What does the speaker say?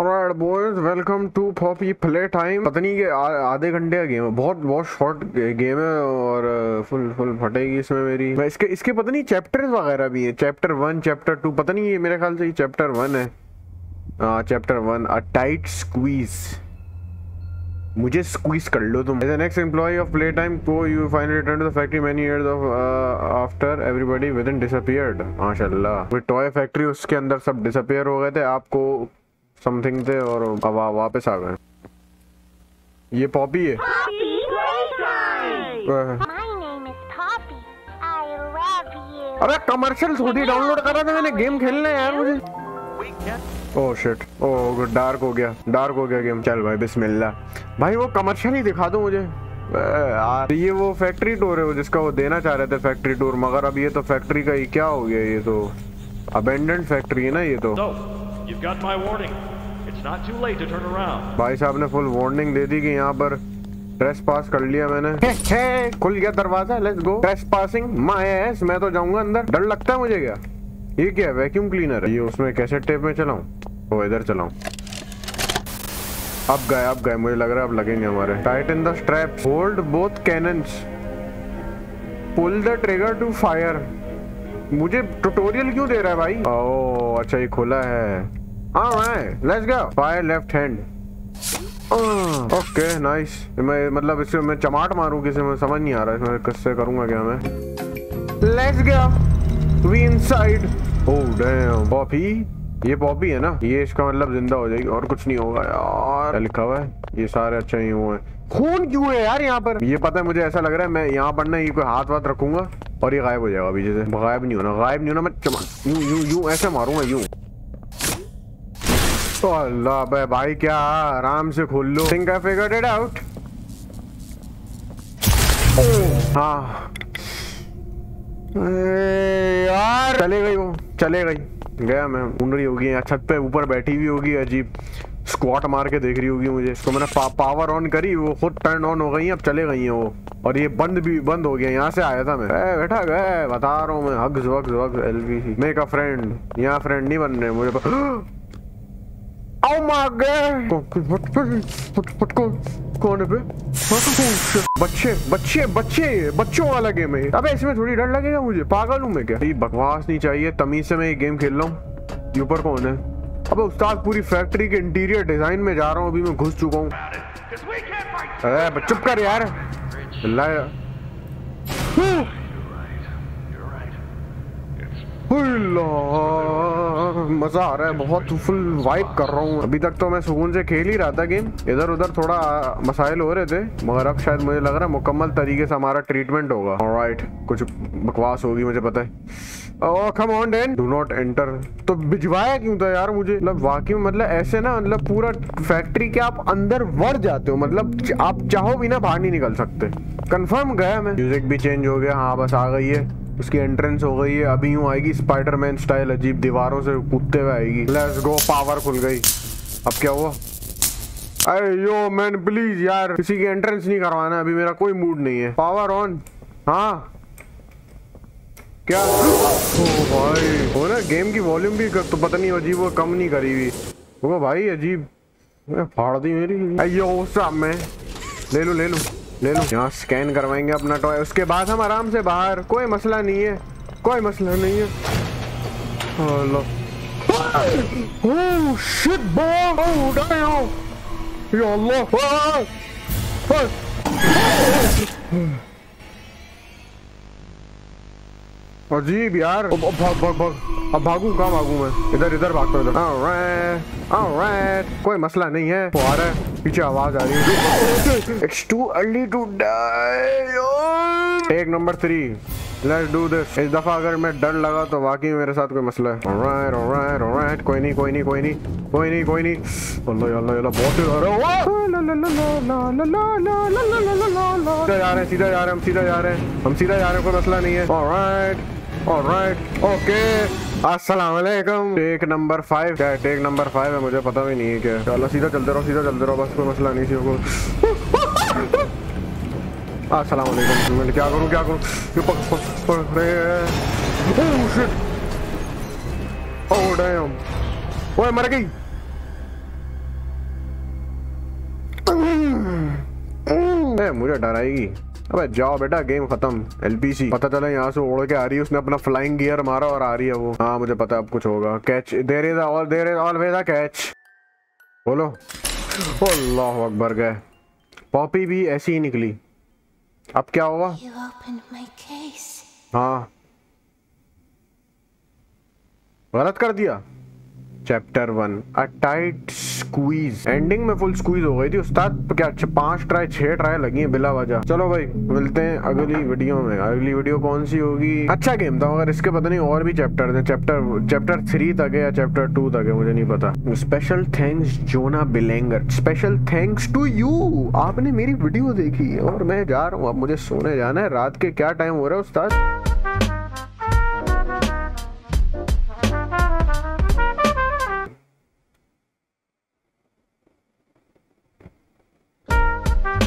Alright boys, welcome to Poppy Play Time. पता नहीं कि आधे घंटे का गेम है। बहुत बहुत शॉर्ट गेम है और फुल फुल फटेगी इसमें मेरी। मैं इसके इसके पता नहीं चैप्टर्स वगैरह भी हैं। चैप्टर वन चैप्टर टू पता नहीं मेरे ख्याल से ये चैप्टर वन है। हाँ chapter one a tight squeeze मुझे स्क्वीज कर लो तुम। As next employee of play time co you finally return to the factory many years of after everybody within disappeared माशाल्लाह। टॉय फैक्ट्री उसके अंदर सब डिसअपीयर हो गए थे। आपको समथिंग थे और अब वापस आ गए। ये पॉपी है. अबे कमर्शियल थोड़ी डाउनलोड करा था मैंने। गेम खेलना है यार मुझे। ओह शिट ओह डार्क हो गया। डार्क हो गया गेम चल भाई बिस्मिल्लाह भाई वो कमर्शियल ही दिखा दो मुझे। यार। ये वो फैक्ट्री टूर है वो जिसका वो देना चाह रहे थे फैक्ट्री टूर मगर अब ये तो फैक्ट्री का ही क्या हो गया ये तो। अबेंडेंट फैक्ट्री है ना ये तो। You've got my warning. It's not too late to turn around. भाई साहब ने फुल वार्निंग दे दी कि यहाँ पर ट्रेस पास कर लिया मैंने। हे, हे, खुल गया दरवाज़ा let's go trespassing my ass मैं तो जाऊँगा अंदर। डर लगता है मुझे क्या? ये क्या वैक्यूम क्लीनर है। ये उसमें कैसे टेप में चलाऊं? ओ इधर चलाऊं। अब गए अब गए मुझे लग रहा है अब लगेंगे हमारे। Tighten the strap hold both cannons pull the trigger to fire मुझे ट्यूटोरियल क्यों दे रहा है भाई? ओह अच्छा ये खुला है। Alright let's go fire left hand okay nice मैं मतलब इससे मैं चमाट मारूं किसी में समझ नहीं आ रहा इसमें किससे करूँगा क्या मैं? Let's go we inside oh damn Poppy ये पॉपी है ना? ये इसका मतलब ज़िंदा हो जाएगी और कुछ नहीं होगा यार। लिखा हुआ है? ये सारे अच्छे ही हुए हैं। खून क्यों है यार यहाँ पर? ये पता है मुझे ऐसा लग रहा है मैं यहाँ पर ना ये कोई हाथ वाथ रखूँगा और ये गायब हो जाएगा अभी जैसे। गायब नहीं होना गायब नहीं होना मैं चमा यूँ यूँ यूँ ऐसे मारूँगा यूँ। तो अल्लाह बे भाई क्या आराम से खोल लो think I figured it out यार। चले गई वो चले गई। गया मैं ढूंढ रही होगी छत पे ऊपर बैठी हुई होगी अजीब। स्क्वाट मार के देख रही होगी मुझे। तो मैंने पा, पावर ऑन करी वो खुद टर्न ऑन हो गई अब चले गई हैं वो। और ये बंद भी बंद हो गया यहाँ से आया था मैं। बैठा गए बता रहा हूँ मैं। Hugs wugs wugs L B C make a friend यहाँ फ्रेंड नहीं बन रहे मुझे। प- Oh my god! कौन है? बच्चे बच्चे बच्चे, बच्चों वाला गेम है। अबे इसमें थोड़ी डर लगेगा मुझे। पागल हूँ मैं क्या? बकवास नहीं चाहिए, तमीज से मैं ये गेम खेल रहा हूँ। ऊपर कौन है? अबे उस्ताद, पूरी फैक्ट्री के इंटीरियर डिज़ाइन में जा रहा हूँ, अभी मैं घुस चुका हूँ। चुप कर यार। मज़ा आ रहा है, बहुत फुल वाइब कर रहा हूँ। अभी तक तो मैं सुकून से खेल ही रहा था गेम इधर उधर थोड़ा मसाइल हो रहे थे, मगर अब शायद मुझे लग रहा है मुकम्मल तरीके से हमारा ट्रीटमेंट होगा। ऑलराइट कुछ बकवास होगी, मुझे पता है। Come on Dan do not enter तो भिजवाया क्यों था यार मुझे? मतलब वाकई में मतलब ऐसे ना मतलब पूरा फैक्ट्री के आप अंदर बढ़ जाते हो। मतलब आप चाहो भी ना बाहर नहीं निकल सकते। कंफर्म गया मैं। म्यूज़िक भी चेंज हो गया हाँ बस आ गई है। उसकी एंट्रेंस हो गई है। अभी यूँ आएगी स्पाइडरमैन स्टाइल अजीब दीवारों से कूदते हुए आएगी। लेट्स गो पावर खुल गई। अब क्या हुआ? अरे यो मैन प्लीज़ यार किसी की एंट्रेंस नहीं करवाना अभी मेरा कोई मूड नहीं है। पावर ऑन हाँ। क्या? ओ भाई वो ना गेम की वॉल्यूम भी कर, तो पता नहीं अजीब वो कम नहीं करी हुई। वो भाई अजीब। फाड़ दी मेरी। अयो साहब मैं ले लो ले लो। ले लो। यहाँ स्कैन करवाएँगे अपना टॉय उसके बाद हम आराम से बाहर। कोई मसला नहीं है। कोई मसला नहीं है। Oh shit, boy! Oh damn! Ya Allah! Ah! Ah! अजीब यार। अब भाग भाग भाग। अब भागू कहाँ भागू मैं? इधर इधर भागता इधर। कोई मसला नहीं है। वो आ रहा है। पीछे आवाज़ आ रही है it's too early to die एक number three let's do this इस दफ़ा अगर मैं डर लगा तो वाकई मेरे साथ कोई मसला है ऑलराइट ऑलराइट ऑलराइट कोई नहीं कोई नहीं कोई नहीं कोई नहीं कोई नहीं अल्लाह अल्लाह बहुत डर रहा सीधा जा रहे सीधा जा रहे हैं हम सीधा जा रहे हैं हम सीधा जा रहे हैं कोई मसला नहीं है ऑलराइट और right okay Aslam take number five क्या टेक नंबर फाइव है, मुझे पता भी नहीं है क्या चलो, सीधा चलते रहो, सीधा चलते रहो, बस कोई मसला नहीं सीखो अस्सलाम क्या करूँ क्या करूँ? ये oh, oh, मर गई। hmm। hmm। मुझे डराएगी। अबे जाओ बेटा गेम खत्म। एलपीसी पता चला यहाँ से उड़ के आ रही है उसने अपना फ्लाइंग गियर मारा और आ रही है वो। हाँ मुझे पता है अब कुछ होगा। Catch there is all there is always a catch बोलो। अल्लाह अकबर गए। पॉपी भी ऐसी ही निकली। अब क्या होगा. हाँ। गलत कर दिया। Chapter one a tight squeeze ending में फुल स्क्वीज हो गई थी। उस्ताद, क्या छ- पाँच ट्राई, छह ट्राई लगी हैं बिला वजह। चलो भाई, मिलते हैं अगली वीडियो में। अगली वीडियो कौन सी होगी? अच्छा गेम था, मगर इसके पता नहीं और भी चैप्टर थे। चैप्टर चैप्टर थ्री तक है या चैप्टर टू तक है, मुझे नहीं पता। Special thanks Jona Bellinger special thanks to you आपने मेरी वीडियो देखी और मैं जा रहा हूँ। अब मुझे सोने जाना है। रात के क्या टाइम हो रहा है, उस्ताद?